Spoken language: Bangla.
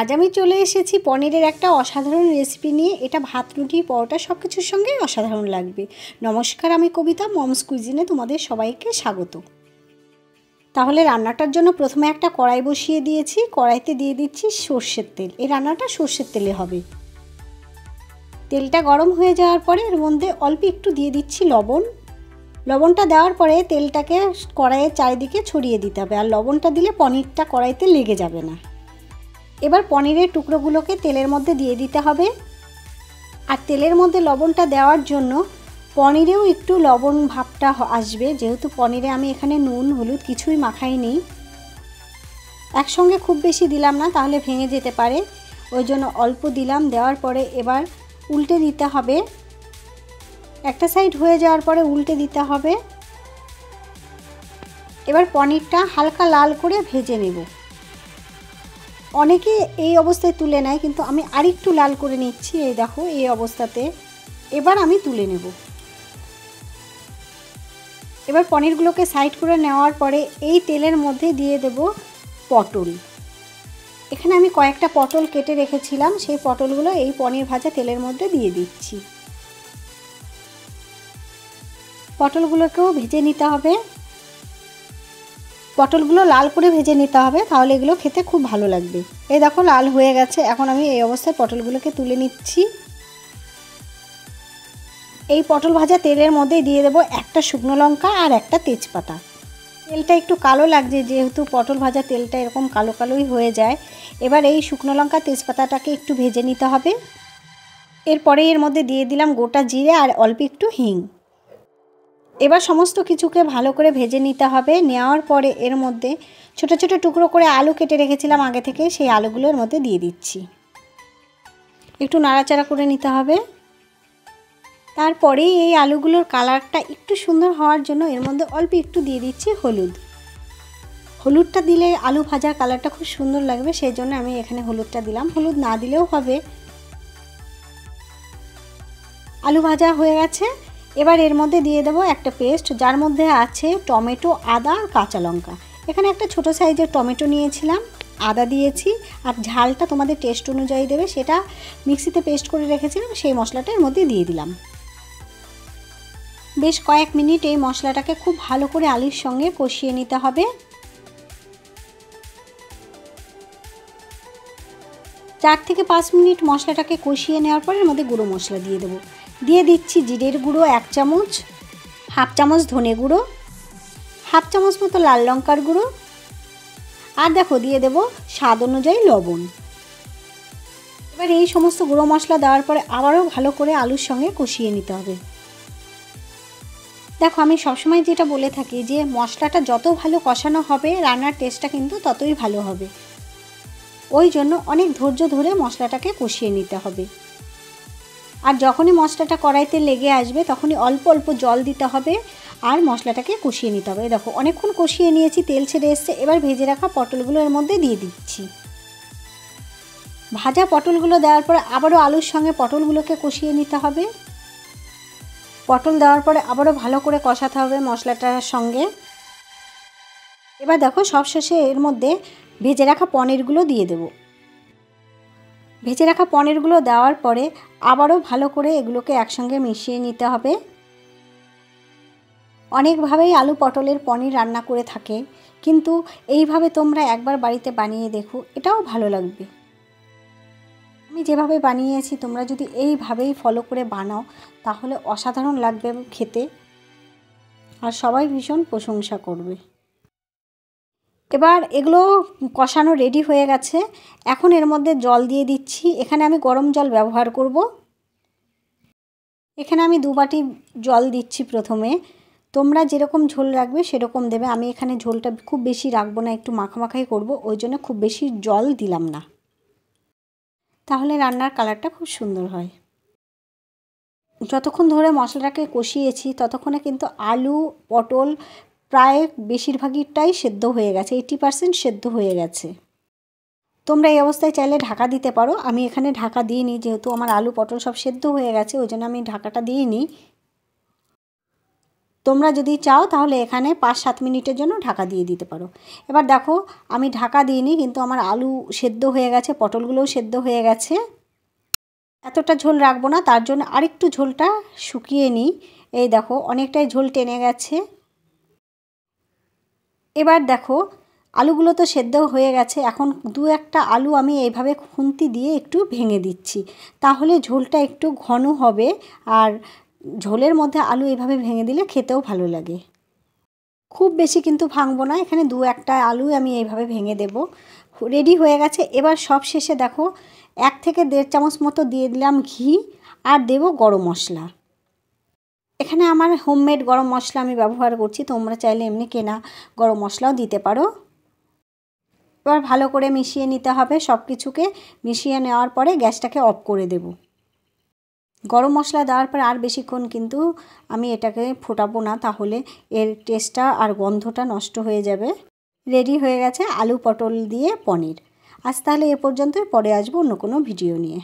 আজ আমি চলে এসেছি পনিরের একটা অসাধারণ রেসিপি নিয়ে। এটা ভাত, রুটি, পরোটা সব কিছুর সঙ্গেই অসাধারণ লাগবে। নমস্কার, আমি কবিতা, মমস কুইজিনে তোমাদের সবাইকে স্বাগত। তাহলে রান্নাটার জন্য প্রথমে একটা কড়াই বসিয়ে দিয়েছি। কড়াইতে দিয়ে দিচ্ছি সর্ষের তেল। এই রান্নাটা সর্ষের তেলে হবে। তেলটা গরম হয়ে যাওয়ার পরে এর মধ্যে অল্প একটু দিয়ে দিচ্ছি লবণ। লবণটা দেওয়ার পরে তেলটাকে কড়াইয়ের চারিদিকে ছড়িয়ে দিতে হবে। আর লবণটা দিলে পনিরটা কড়াইতে লেগে যাবে না। এবার পনিরের টুকরোগুলোকে তেলের মধ্যে দিয়ে দিতে হবে। আর তেলের মধ্যে লবণটা দেওয়ার জন্য পনিরেও একটু লবণ ভাবটা আসবে। যেহেতু পনিরে আমি এখানে নুন, হলুদ কিছুই মাখাই নেই একসঙ্গে খুব বেশি দিলাম না, তাহলে ভেঙে যেতে পারে। ওই জন্য অল্প দিলাম। দেওয়ার পরে এবার উল্টে দিতে হবে। একটা সাইড হয়ে যাওয়ার পরে উল্টে দিতে হবে। এবার পনিরটা হালকা লাল করে ভেজে নেব। অনেকে এই অবস্থায় তুলে নেয়, কিন্তু আমি আরেকটু লাল করে নিচ্ছি, এই দেখো, এই অবস্থাতে। এবার আমি তুলে নেব। এবার পনিরগুলোকে সাইড করে নেওয়ার পরে এই তেলের মধ্যে দিয়ে দেব পটল। এখানে আমি কয়েকটা পটল কেটে রেখেছিলাম, সেই পটলগুলো এই পনির ভাজা তেলের মধ্যে দিয়ে দিচ্ছি। পটলগুলোকেও ভেজে নিতে হবে। পটলগুলো লাল করে ভেজে নিতে হবে, তাহলে এগুলো খেতে খুব ভালো লাগবে। এই দেখো লাল হয়ে গেছে, এখন আমি এই অবস্থায় পটলগুলোকে তুলে নিচ্ছি। এই পটল ভাজা তেলের মধ্যে দিয়ে দেবো একটা শুকনো লঙ্কা আর একটা তেজপাতা। তেলটা একটু কালো লাগছে, যেহেতু পটল ভাজা তেলটা এরকম কালো কালোই হয়ে যায়। এবার এই শুকনো লঙ্কা তেজপাতাটাকে একটু ভেজে নিতে হবে। এরপরে এর মধ্যে দিয়ে দিলাম গোটা জিরে আর অল্প একটু হিং। এবার সমস্ত কিছুকে ভালো করে ভেজে নিতে হবে। নেওয়ার পরে এর মধ্যে ছোট ছোট টুকরো করে আলু কেটে রেখেছিলাম আগে থেকে, সেই আলুগুলোর মধ্যে দিয়ে দিচ্ছি। একটু নাড়াচাড়া করে নিতে হবে। তারপরে এই আলুগুলোর কালারটা একটু সুন্দর হওয়ার জন্য এর মধ্যে অল্প একটু দিয়ে দিচ্ছি হলুদ। হলুদটা দিলে আলু ভাজার কালারটা খুব সুন্দর লাগবে, সেই জন্য আমি এখানে হলুদটা দিলাম। হলুদ না দিলেও হবে। আলু ভাজা হয়ে গেছে। এবার এর মধ্যে দিয়ে দেবো একটা পেস্ট, যার মধ্যে আছে টমেটো, আদা আর কাঁচা লঙ্কা। এখানে একটা ছোট সাইজের টমেটো নিয়েছিলাম, আদা দিয়েছি, আর ঝালটা তোমাদের টেস্ট অনুযায়ী দেবে, সেটা মিক্সিতে পেস্ট করে রেখেছিলাম, সেই মশলাটা এর মধ্যে দিয়ে দিলাম। বেশ কয়েক মিনিট এই মশলাটাকে খুব ভালো করে আলুর সঙ্গে কষিয়ে নিতে হবে। চার থেকে পাঁচ মিনিট মশলাটাকে কষিয়ে নেওয়ার পর এর মধ্যে গুঁড়ো মশলা দিয়ে দেবো। দিয়ে দিচ্ছি জিরের গুঁড়ো এক চামচ, হাফ চামচ ধনে গুঁড়ো, হাফ চামচ মতো লাল লঙ্কার গুঁড়ো, আর দেখো দিয়ে দেব স্বাদ অনুযায়ী লবণ। এবার এই সমস্ত গুঁড়ো মশলা দেওয়ার পরে আবারও ভালো করে আলুর সঙ্গে কষিয়ে নিতে হবে। দেখো আমি সবসময় যেটা বলে থাকি যে মশলাটা যত ভালো কষানো হবে, রান্নার টেস্টটা কিন্তু ততই ভালো হবে। ওই জন্য অনেক ধৈর্য ধরে মশলাটাকে কষিয়ে নিতে হবে। আর যখনই মশলাটা কড়াইতে লেগে আসবে, তখনই অল্প অল্প জল দিতে হবে আর মশলাটাকে কষিয়ে নিতে হবে। দেখো, অনেকক্ষণ কষিয়ে নিয়েছি, তেল ছেড়ে এসছে। এবার ভেজে রাখা পটলগুলো এর মধ্যে দিয়ে দিচ্ছি। ভাজা পটলগুলো দেওয়ার পরে আবারও আলুর সঙ্গে পটলগুলোকে কষিয়ে নিতে হবে। পটল দেওয়ার পরে আবারও ভালো করে কষাতে হবে মশলাটার সঙ্গে। এবার দেখো, সবশেষে এর মধ্যে ভেজে রাখা পনিরগুলো দিয়ে দেবো। ভেজে রাখা পনিরগুলো দেওয়ার পরে আবারও ভালো করে এগুলোকে একসঙ্গে মিশিয়ে নিতে হবে। অনেকভাবেই আলু পটলের পনির রান্না করে থাকে, কিন্তু এইভাবে তোমরা একবার বাড়িতে বানিয়ে দেখো, এটাও ভালো লাগবে। আমি যেভাবে বানিয়েছি, তোমরা যদি এইভাবেই ফলো করে বানাও, তাহলে অসাধারণ লাগবে খেতে। আর সবাই ভীষণ প্রশংসা করবে। এবার এগুলো কষানো রেডি হয়ে গেছে। এখন এর মধ্যে জল দিয়ে দিচ্ছি। এখানে আমি গরম জল ব্যবহার করব। এখানে আমি দু বাটি জল দিচ্ছি প্রথমে। তোমরা যেরকম ঝোল রাখবে সেরকম দেবে। আমি এখানে ঝোলটা খুব বেশি রাখব না, একটু মাখামাখাই করব। ওই জন্য খুব বেশি জল দিলাম না। তাহলে রান্নার কালারটা খুব সুন্দর হয়। যতক্ষণ ধরে মশলাটাকে কষিয়েছি, ততক্ষণে কিন্তু আলু, পটল প্রায় বেশিরভাগইটাই সেদ্ধ হয়ে গেছে এইটি পারসেন্ট সেদ্ধ হয়ে গেছে। তোমরা এই অবস্থায় চাইলে ঢাকা দিতে পারো। আমি এখানে ঢাকা দিইনি যেহেতু আমার আলু, পটল সব সেদ্ধ হয়ে গেছে, ওই জন্য আমি ঢাকাটা দিইনি তোমরা যদি চাও, তাহলে এখানে পাঁচ সাত মিনিটের জন্য ঢাকা দিয়ে দিতে পারো। এবার দেখো, আমি ঢাকা দিইনি কিন্তু আমার আলু সেদ্ধ হয়ে গেছে, পটলগুলোও সেদ্ধ হয়ে গেছে। এতটা ঝোল রাখব না, তার জন্য আরেকটু ঝোলটা শুকিয়ে নিই। এই দেখো, অনেকটাই ঝোল টেনে গেছে। এবার দেখো, আলুগুলো তো সেদ্ধ হয়ে গেছে, এখন দু একটা আলু আমি এইভাবে খুন্তি দিয়ে একটু ভেঙে দিচ্ছি। তাহলে ঝোলটা একটু ঘন হবে আর ঝোলের মধ্যে আলু এইভাবে ভেঙে দিলে খেতেও ভালো লাগে। খুব বেশি কিন্তু ভাঙবো না, এখানে দু একটা আলু আমি এইভাবে ভেঙে দেব। রেডি হয়ে গেছে, এবার সব শেষে দেখো, এক থেকে দেড় চামচ মতো দিয়ে দিলাম ঘি আর দেব গরম মশলা। এখানে আমার হোমমেড গরম মশলা আমি ব্যবহার করছি, তোমরা চাইলে এমনি কেনা গরম মশলাও দিতে পারো। এবার ভালো করে মিশিয়ে নিতে হবে সব কিছুকে মিশিয়ে নেওয়ার পরে গ্যাসটাকে অফ করে দেব। গরম মশলা দেওয়ার পর আর বেশিক্ষণ কিন্তু আমি এটাকে ফোটাবো না, তাহলে এর টেস্টটা আর গন্ধটা নষ্ট হয়ে যাবে। রেডি হয়ে গেছে আলু পটল দিয়ে পনির। আজ তাহলে এ পর্যন্তই, পরে আসব অন্য কোনো ভিডিও নিয়ে।